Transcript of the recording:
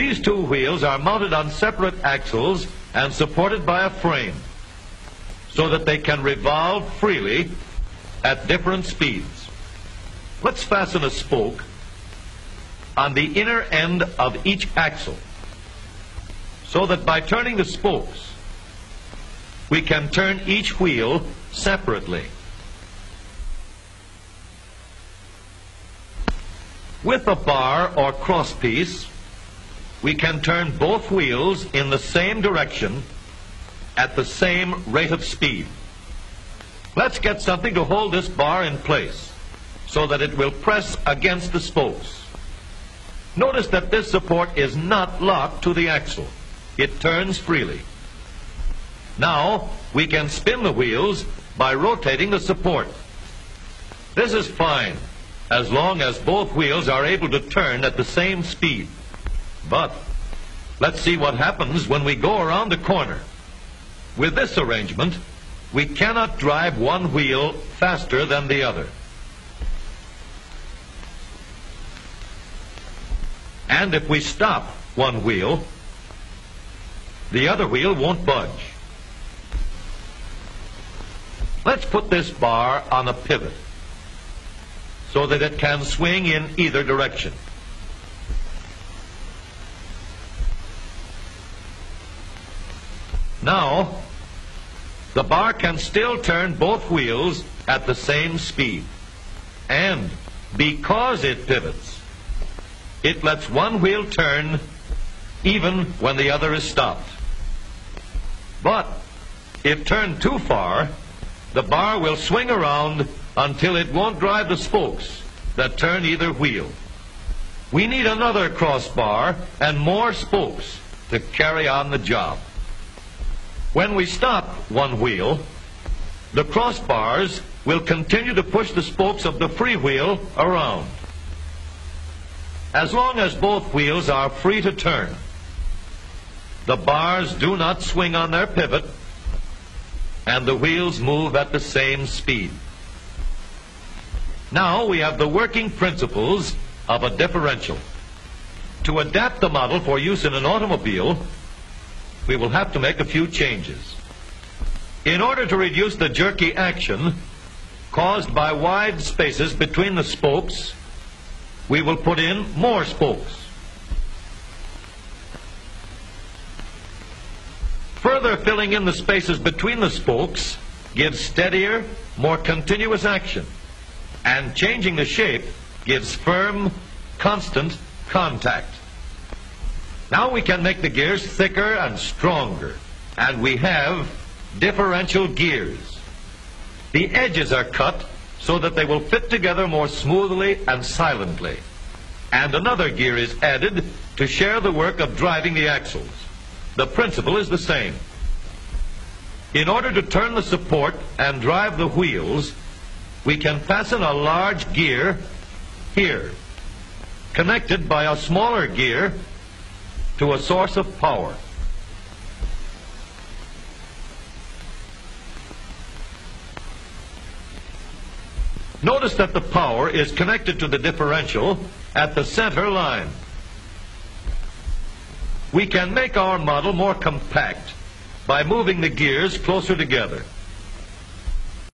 These two wheels are mounted on separate axles and supported by a frame so that they can revolve freely at different speeds. Let's fasten a spoke on the inner end of each axle so that by turning the spokes, we can turn each wheel separately. With a bar or crosspiece, we can turn both wheels in the same direction at the same rate of speed. Let's get something to hold this bar in place so that it will press against the spokes. Notice that this support is not locked to the axle. It turns freely. Now, we can spin the wheels by rotating the support. This is fine, as long as both wheels are able to turn at the same speed. But, let's see what happens when we go around the corner. With this arrangement, we cannot drive one wheel faster than the other. And if we stop one wheel, the other wheel won't budge. Let's put this bar on a pivot so that it can swing in either direction. Now, the bar can still turn both wheels at the same speed. And because it pivots, it lets one wheel turn even when the other is stopped. But if turned too far, the bar will swing around until it won't drive the spokes that turn either wheel. We need another crossbar and more spokes to carry on the job. When we stop one wheel, the crossbars will continue to push the spokes of the free wheel around. As long as both wheels are free to turn, the bars do not swing on their pivot, and the wheels move at the same speed. Now we have the working principles of a differential. To adapt the model for use in an automobile, we will have to make a few changes. In order to reduce the jerky action caused by wide spaces between the spokes, we will put in more spokes. Further filling in the spaces between the spokes gives steadier, more continuous action. And changing the shape gives firm, constant contact. Now we can make the gears thicker and stronger. And we have differential gears. The edges are cut so that they will fit together more smoothly and silently. And another gear is added to share the work of driving the axles. The principle is the same. In order to turn the support and drive the wheels, we can fasten a large gear here, connected by a smaller gear to a source of power. Notice that the power is connected to the differential at the center line we can make our model more compact by moving the gears closer together.